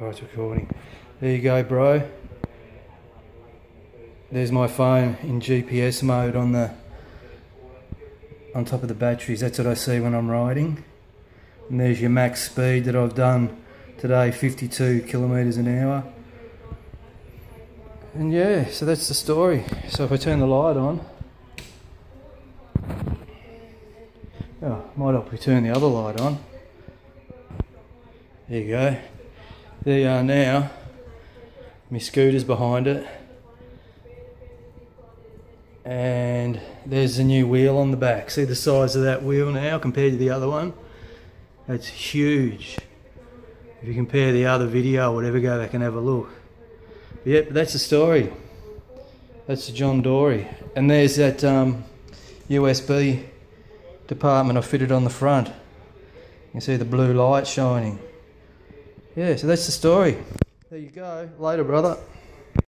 Oh, it's recording. There you go, bro. There's my phone in GPS mode on the on top of the batteries. That's what I see when I'm riding. And there's your max speed that I've done today, 52 kilometers an hour. And yeah, so that's the story. So if I turn the light on, oh, might help we turn the other light on. There you go. There you are now. My scooter's behind it. And there's the new wheel on the back. See the size of that wheel now compared to the other one? That's huge. If you compare the other video or whatever, go back and have a look. But yep, that's the story. That's the John Dory. And there's that um, USB department I fitted on the front. You can see the blue light shining. Yeah, so that's the story. There you go. Later, brother.